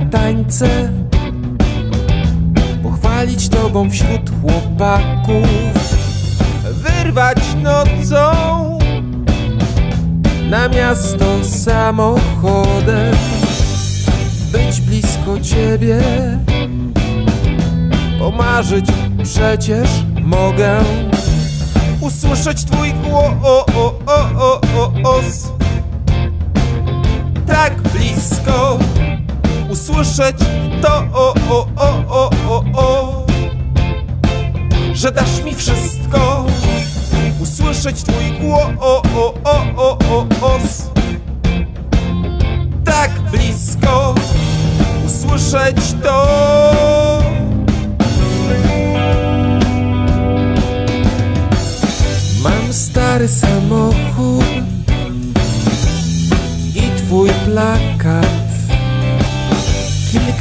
na tańce Pochwalić tobą wśród chłopaków Wyrwać nocą Na miasto samochodem Być blisko ciebie Pomarzyć przecież mogę Usłyszeć twój głos Tak blisko Usłyszeć to o, o, o, o, o, o Że dasz mi wszystko Usłyszeć twój głos Tak blisko Usłyszeć to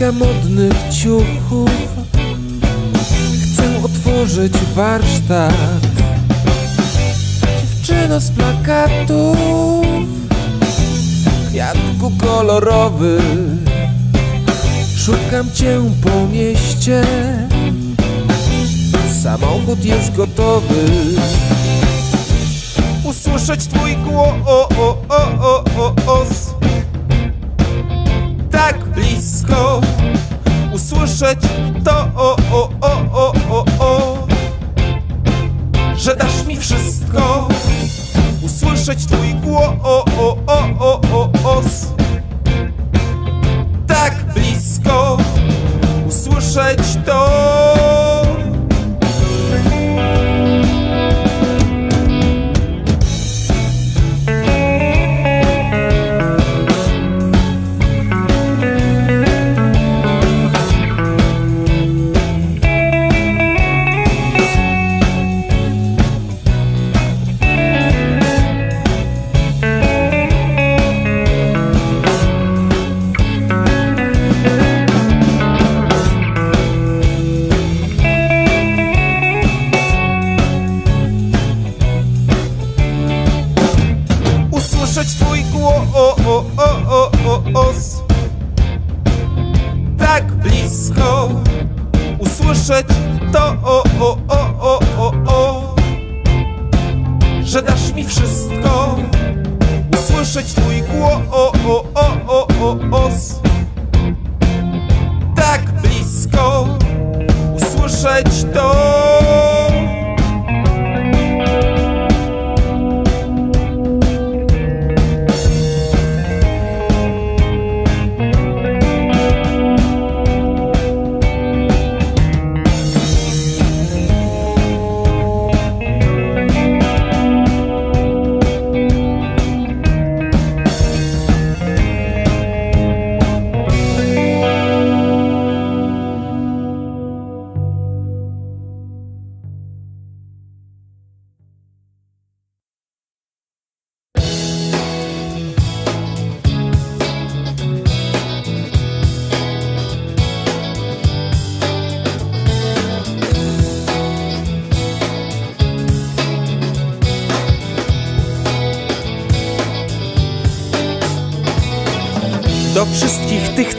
kilka modnych ciuchów. Chcę otworzyć warsztat. Dziewczyno z plakatów, kwiatku kolorowy. Szukam cię po mieście. Samochód jest gotowy usłyszeć twój głos Tak blisko usłyszeć to o, o, o, o, o, Że dasz mi wszystko usłyszeć twój głos Tak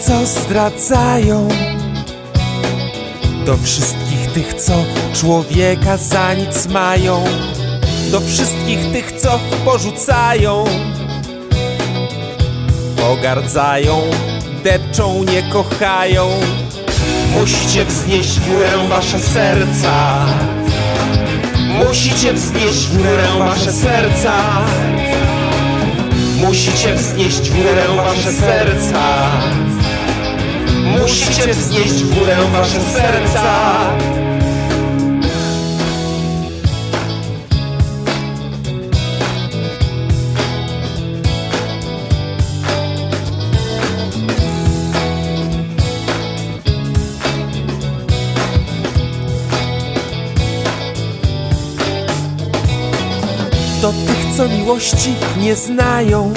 co zdradzają. Do wszystkich tych, co człowieka za nic mają. Do wszystkich tych, co porzucają. Pogardzają, depczą, nie kochają. Musicie wznieść górę wasze serca. Musicie wznieść górę wasze serca. Musicie wznieść górę wasze serca Musicie wznieść w górę wasze serca. Do tych, co miłości nie znają.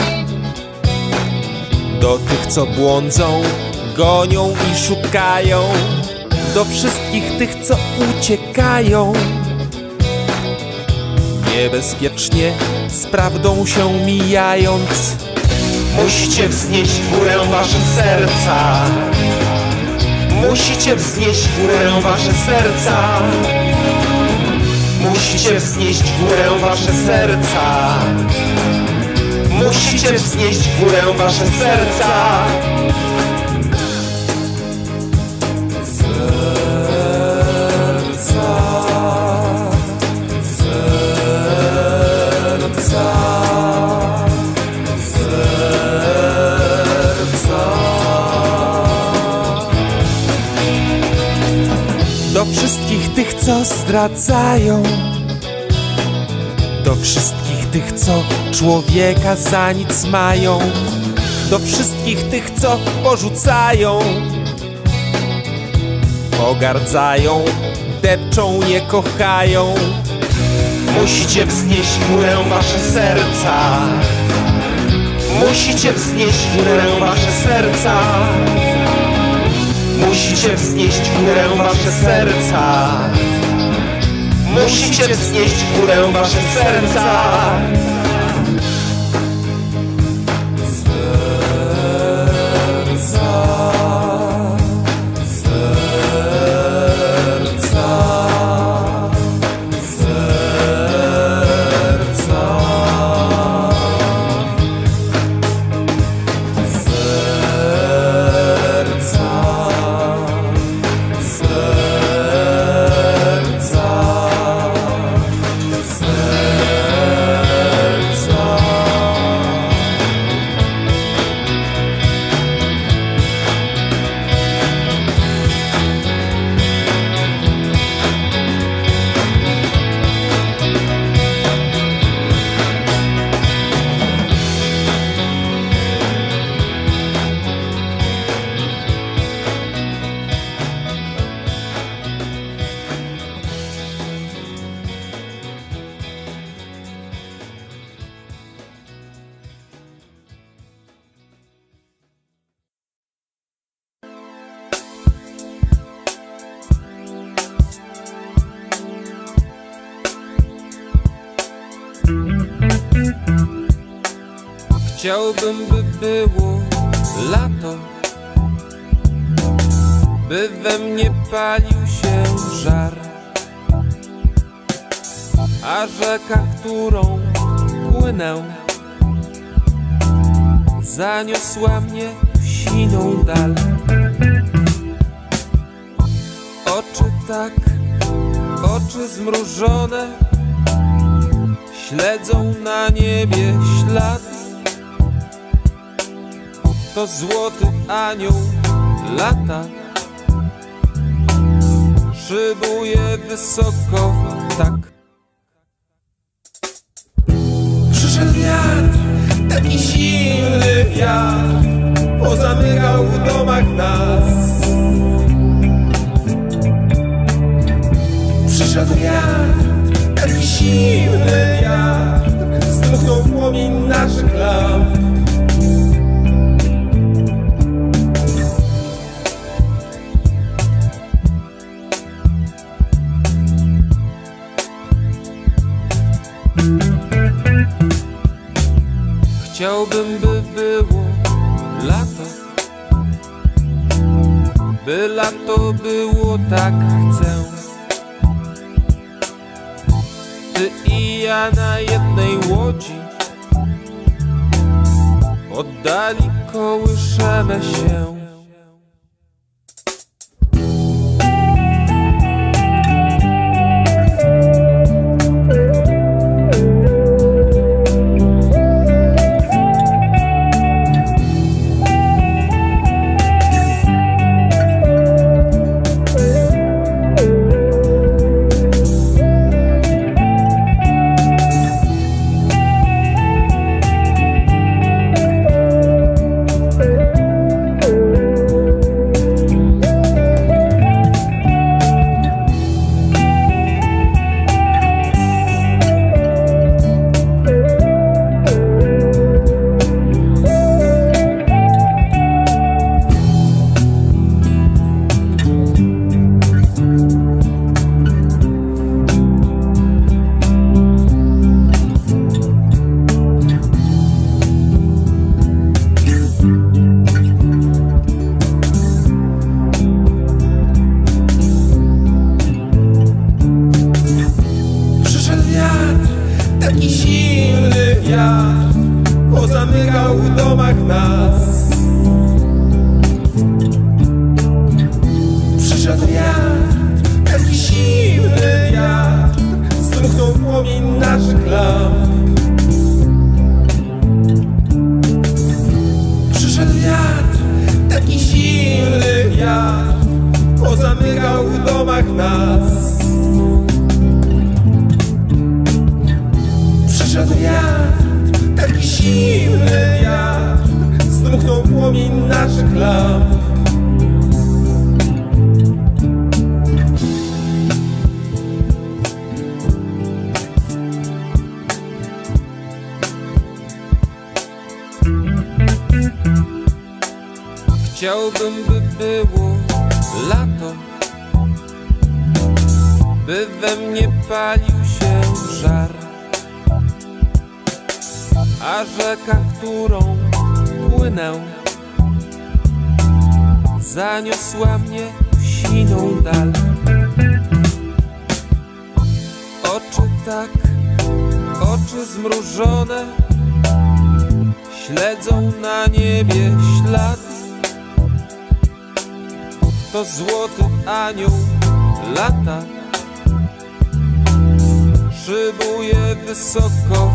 Do tych, co błądzą, gonią i szukają Do wszystkich tych, co uciekają niebezpiecznie z prawdą się mijając. Musicie wznieść górę wasze serca. Musicie wznieść górę wasze serca. Musicie wznieść górę wasze serca. Musicie wznieść górę wasze serca. Co zdradzają, do wszystkich tych, co człowieka za nic mają, do wszystkich tych, co porzucają, pogardzają, depczą, nie kochają. Musicie wznieść górę wasze serca. Musicie wznieść górę wasze serca. Musicie wznieść górę wasze serca. Musicie wznieść górę wasze serca. Chciałbym, by było lato, by we mnie palił się żar, a rzeka, którą płynę, zaniosła mnie w siną dal. Oczy tak, oczy zmrużone, śledzą na niebie ślad to złoty anioł lata Szybuje wysoko tak Przyszedł wiatr, taki silny wiatr, pozamykał w domach nas. Przyszedł wiatr, taki silny wiatr, tak chcę. Ty i ja na jednej łodzi Oddali kołyszemy się Chciałbym, by było lato, by we mnie palił się żar, a rzeka, którą płynę, zaniosła mnie w siną dal. Oczy tak, oczy zmrużone, śledzą na niebie ślad to złoty anioł lata. Szybuje wysoko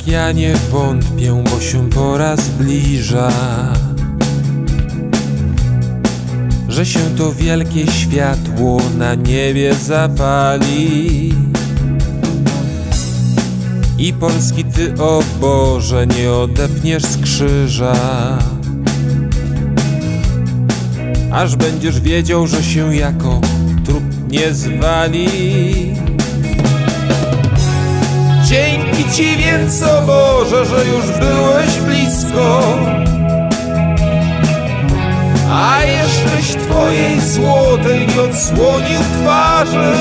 jednak ja nie wątpię, bo się pora zbliża. Że się to wielkie światło na niebie zapali. I Polski Ty, o Boże, nie odepniesz z krzyża. Aż będziesz wiedział, że się jako trup nie zwali. Dzięki Ci więc, o Boże, że już byłeś blisko. A jeszcześ Twojej złotej nie odsłonił twarzy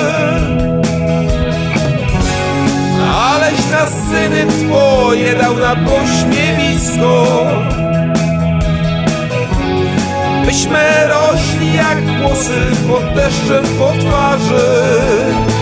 Aleś na syny Twoje dał na pośmiewisko Byśmy rośli jak głosy pod deszczem po twarzy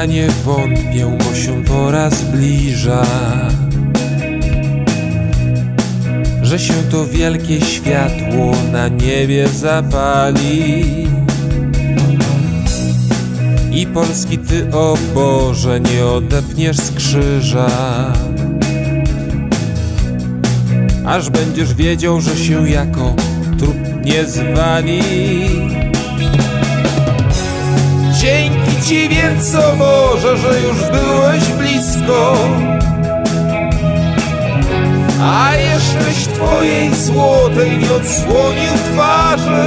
ja nie wątpię, bo się pora zbliża. Że się to wielkie światło na niebie zapali. I Polski Ty, o Boże, nie odepniesz z krzyża. Aż będziesz wiedział, że się jako trup nie zwali Ci więc, o Boże, że już byłeś blisko. A jeszcześ Twojej złotej nie odsłonił twarzy.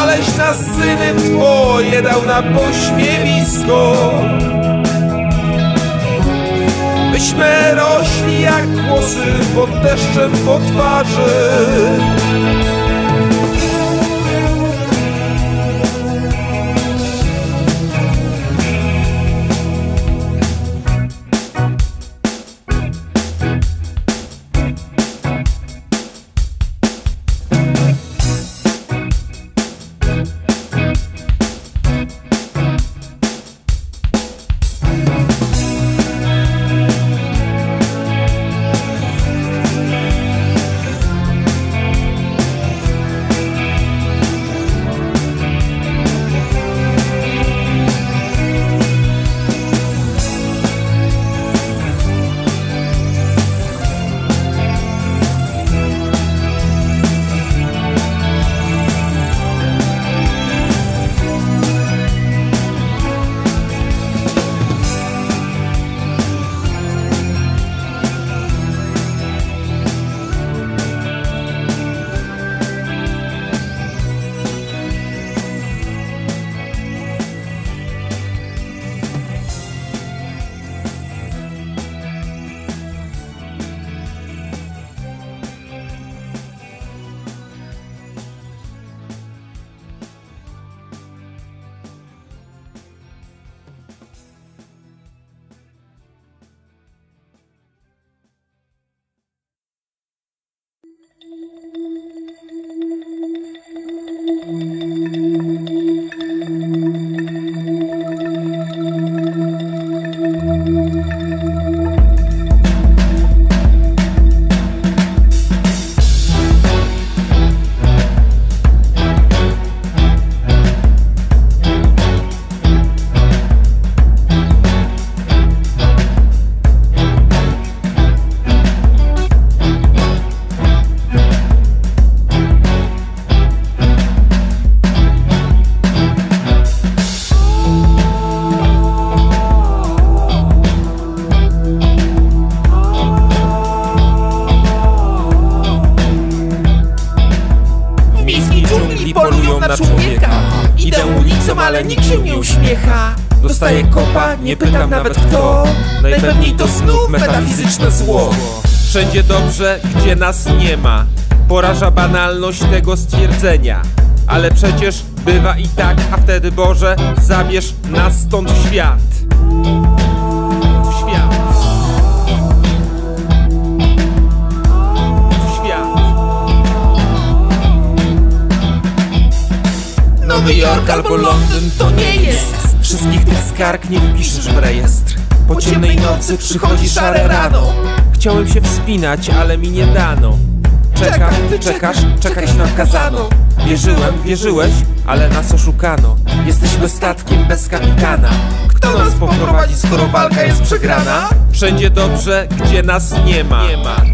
Aleś na syny Twoje dał na pośmiewisko. Byśmy rośli jak głosy pod deszczem po twarzy Idę ulicą, ale nikt się nie uśmiecha. Dostaję kopa, nie pytam nawet kto. Najpewniej to znów metafizyczne zło. Wszędzie dobrze, gdzie nas nie ma. Poraża banalność tego stwierdzenia. Ale przecież bywa i tak, a wtedy Boże Zabierz nas stąd w świat Nowy Jork albo Londyn to nie jest. Wszystkich tych skarg nie wpiszesz w rejestr. Po ciemnej nocy przychodzi szare rano. Chciałem się wspinać, ale mi nie dano. Czekam, ty czekasz, czekać nam kazano. Wierzyłem, wierzyłeś, ale nas oszukano. Jesteśmy statkiem bez kapitana. Kto nas poprowadzi, skoro walka jest przegrana? Wszędzie dobrze, gdzie nas nie ma.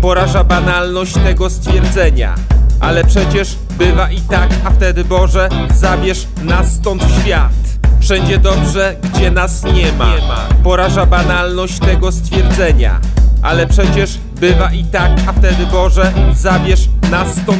Poraża banalność tego stwierdzenia. Ale przecież bywa i tak, a wtedy Boże, zabierz nas stąd w świat. Wszędzie dobrze, gdzie nas nie ma. Poraża banalność tego stwierdzenia. Ale przecież bywa i tak, a wtedy Boże, zabierz nas stąd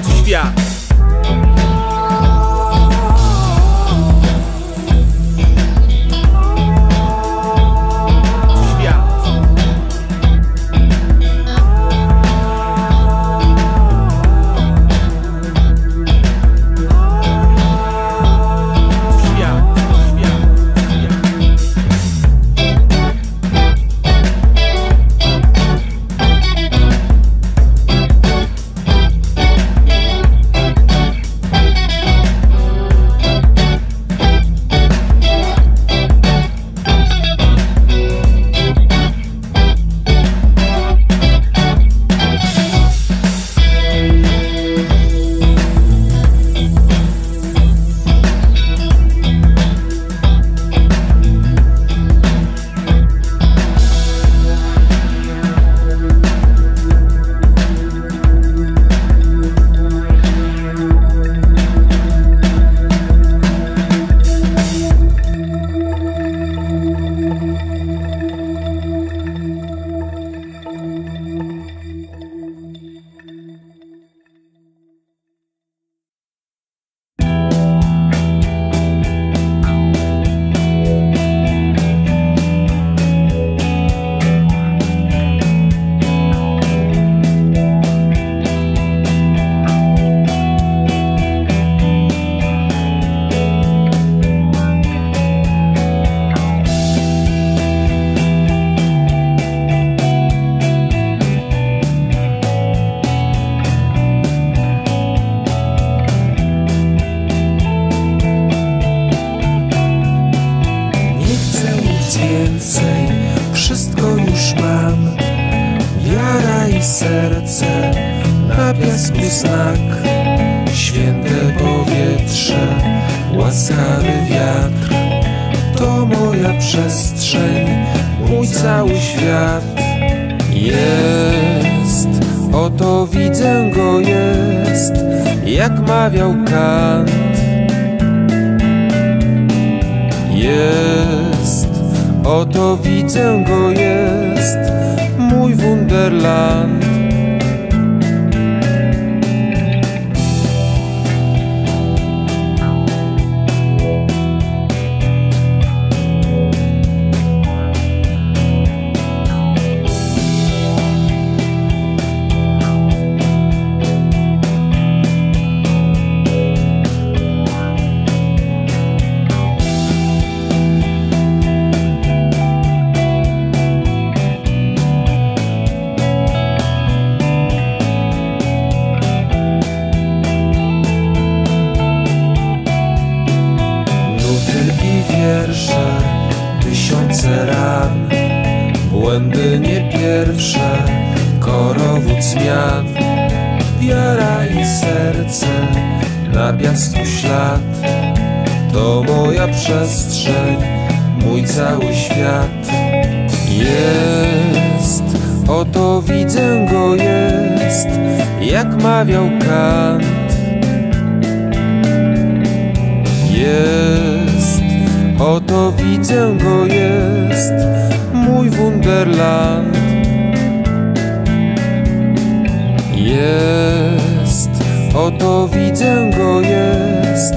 oto widzę go jest,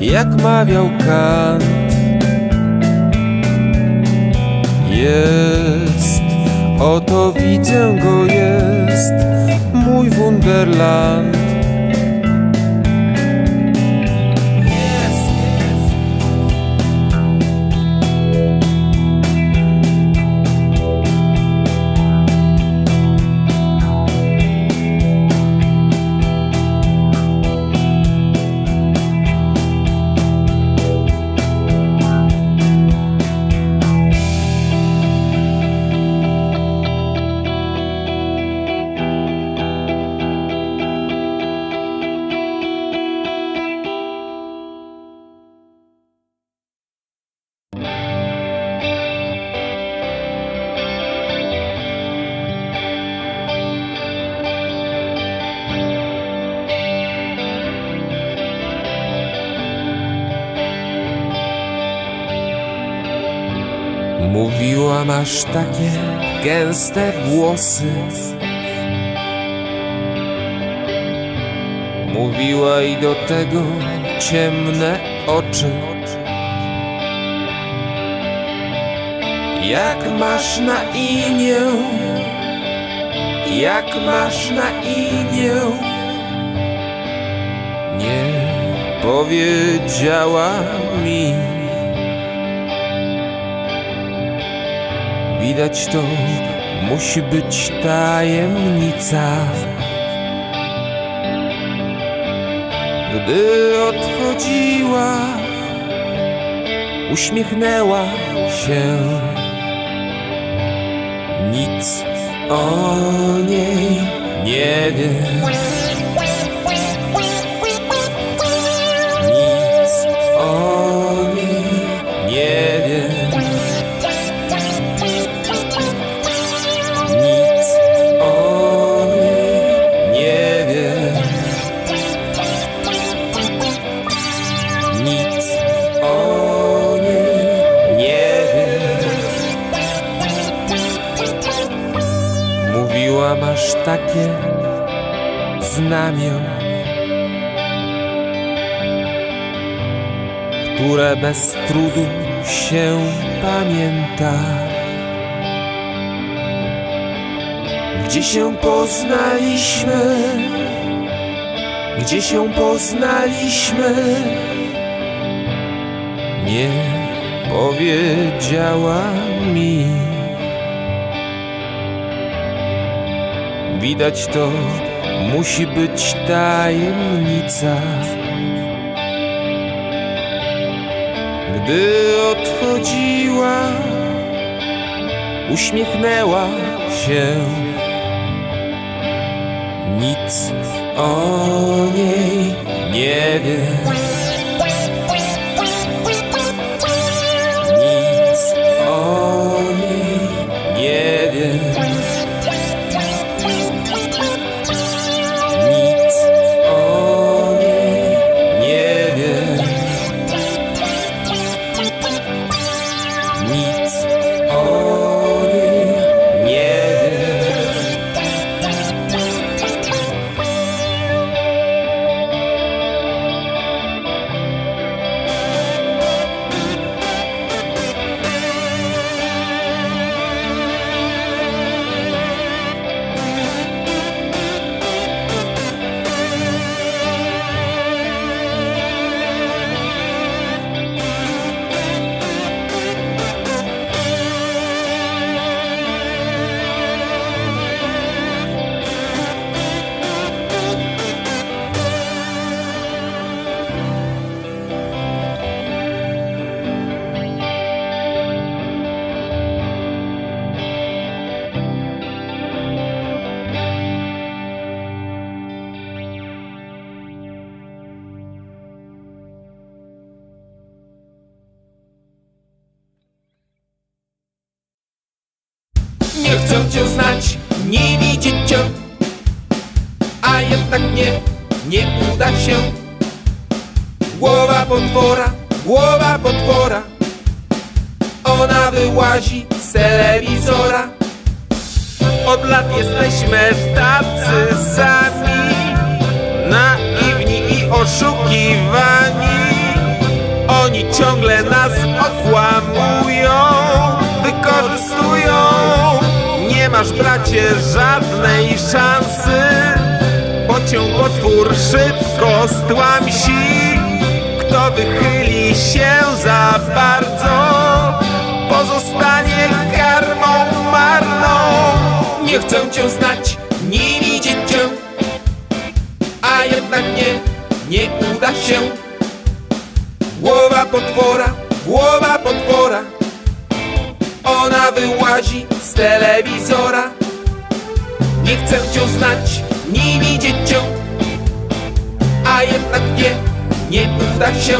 jak mawiał Kant. Jest, oto widzę go jest, mój Wunderland. Gęste włosy. Mówiła i do tego ciemne oczy. Jak masz na imię? Jak masz na imię? Nie powiedziała mi. Widać to musi być tajemnica. Gdy odchodziła, uśmiechnęła się. Nic o niej nie wiem. Znamię, które bez trudu się pamięta. Gdzie się poznaliśmy? Gdzie się poznaliśmy? Nie powiedziała mi. Widać to musi być tajemnica. Gdy odchodziła, uśmiechnęła się. Nic o niej nie wiem. Żadnej szansy. Pociąg potwór szybko stłamsi. Kto wychyli się za bardzo, pozostanie karmą marną. Nie chcę cię znać, nie widzieć cię, a jednak nie, nie uda się. Głowa potwora, głowa potwora Ona wyłazi z telewizora chcę cię znać, nie widzieć cię. A jednak nie, nie uda się.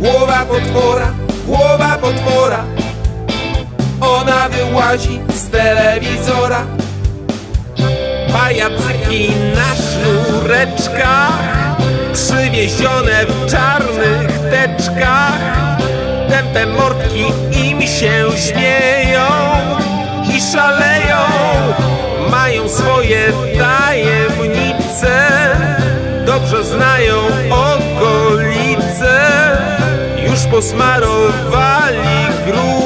Głowa potwora, głowa potwora. Ona wyłazi z telewizora. Pajacyki na sznureczkach Przywiezione w czarnych teczkach. Tępe mordki im się śmieją szaleją Mają swoje tajemnice Dobrze znają okolice Już posmarowali grubo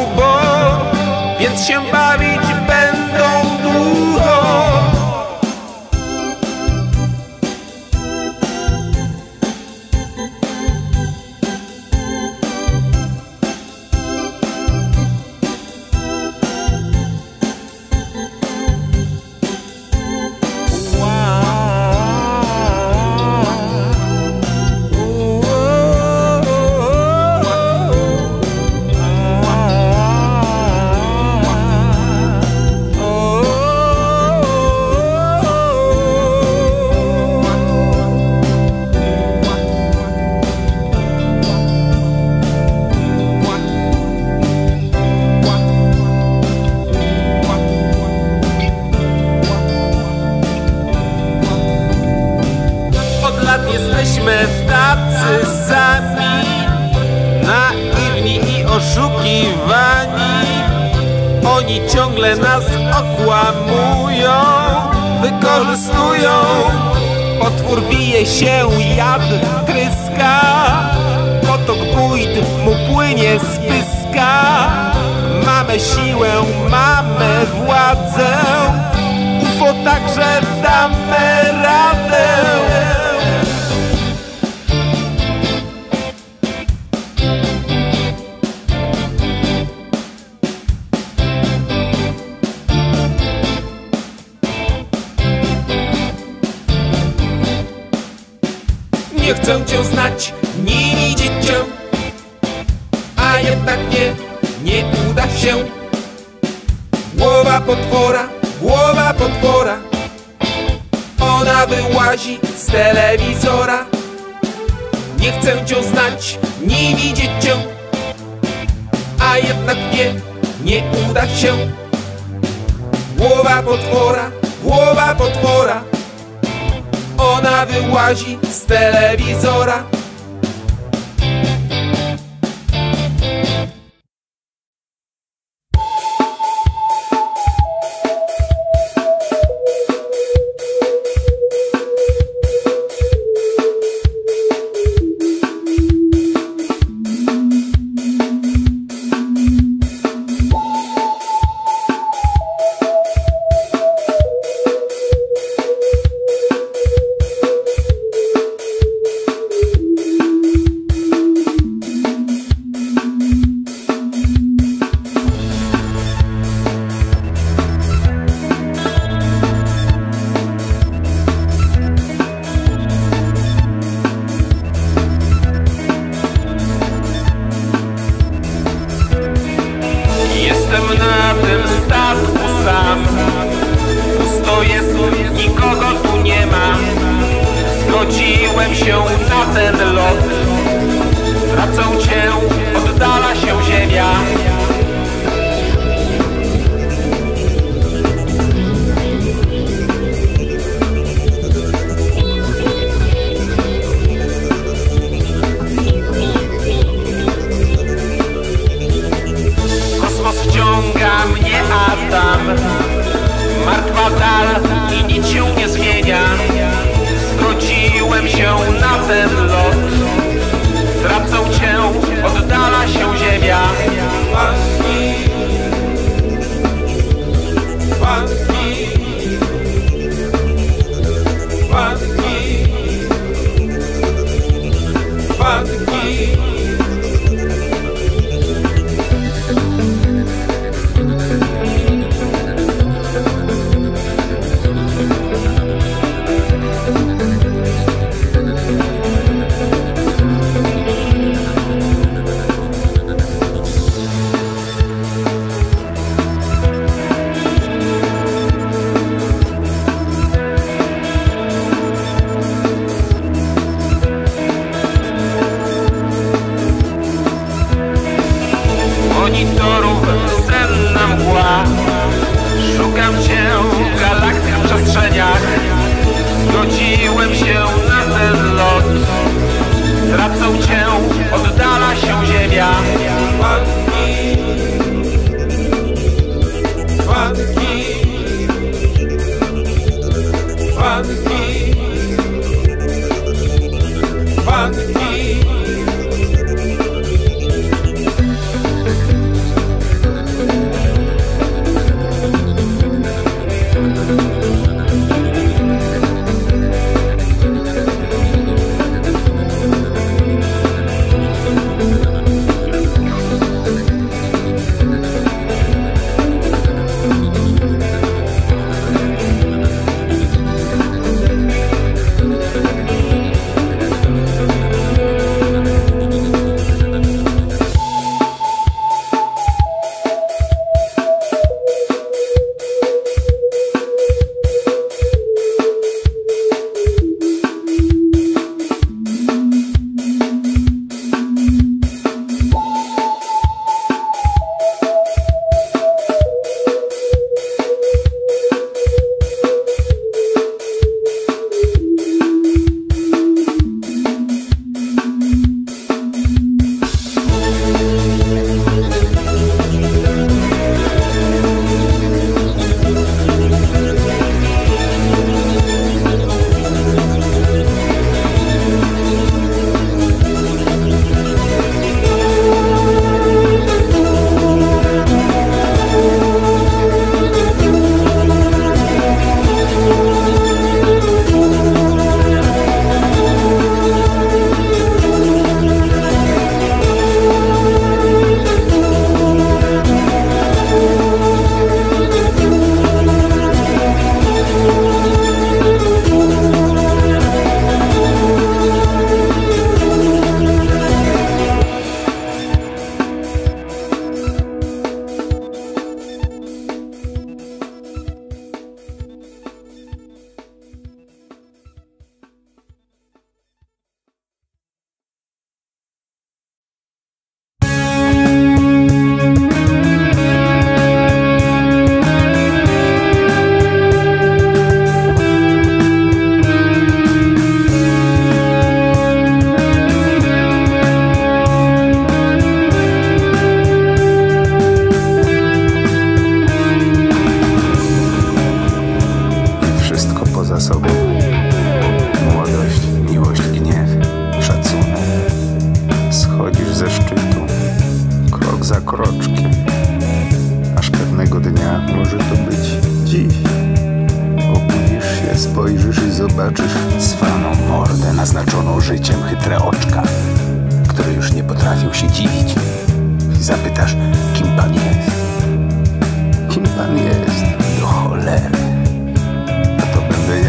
Wykorzystują. Potwór bije się, jad tryska. Potok bójt mu płynie z pyska. Mamy siłę, mamy władzę. UFO także damy radę chcę cię znać, nie widzieć cię. A jednak nie, nie uda się. Głowa potwora, głowa potwora. Ona wyłazi z telewizora. Nie chcę cię znać, nie widzieć cię. A jednak nie, nie uda się. Głowa potwora, głowa potwora ona wyłazi z telewizora family. the key. Poza sobą. Młodość, miłość, gniew, szacunek. Schodzisz ze szczytu, krok za kroczkiem. Aż pewnego dnia może to być dziś. Obudzisz się, spojrzysz i zobaczysz cwaną mordę naznaczoną życiem, chytre oczka, które już nie potrafią się dziwić. Zapytasz, kim pan jest? Kim pan jest? Do cholery.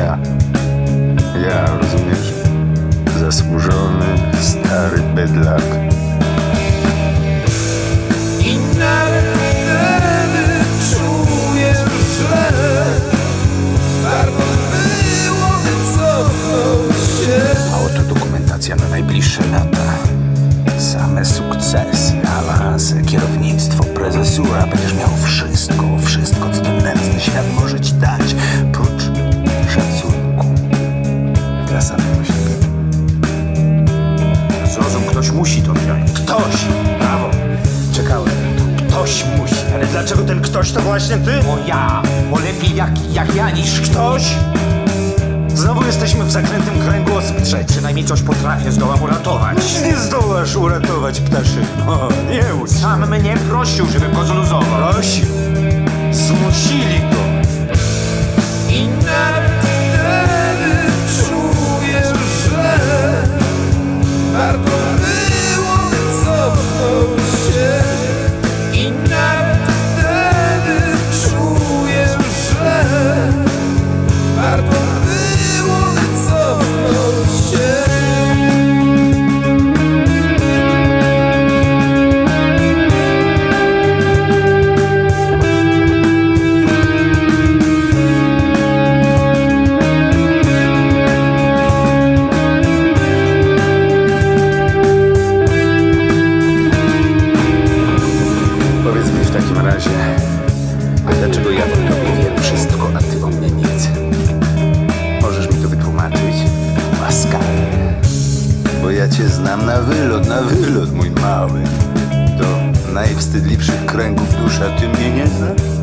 Ja. Ja, rozumiesz? Zasłużony, stary bydlak. I nawet wtedy czujesz, że warto było wycofnąć się. A oto dokumentacja na najbliższe lata. Same sukcesy, awanse, kierownictwo, prezesura. Będziesz miał wszystko, wszystko, co ten nędzny świat może ci dać. Ktoś musi to wziąć. Ktoś! Brawo! Czekałem. Ktoś musi. Ale dlaczego ten ktoś to właśnie ty? Bo ja, bo lepiej jak, jak ja niż Ktoś? Znowu jesteśmy w zakrętym kręgu ostrze. Przynajmniej coś potrafię, zdołam uratować. Nie zdołasz uratować ptaszyno. Nie łudź. Sam mnie prosił, żebym go zluzował. Prosił. Zmusili go. I nawet wtedy czujesz, że warto wylot, na wylot mój mały Do najwstydliwszych kręgów dusza Ty mnie nie znasz?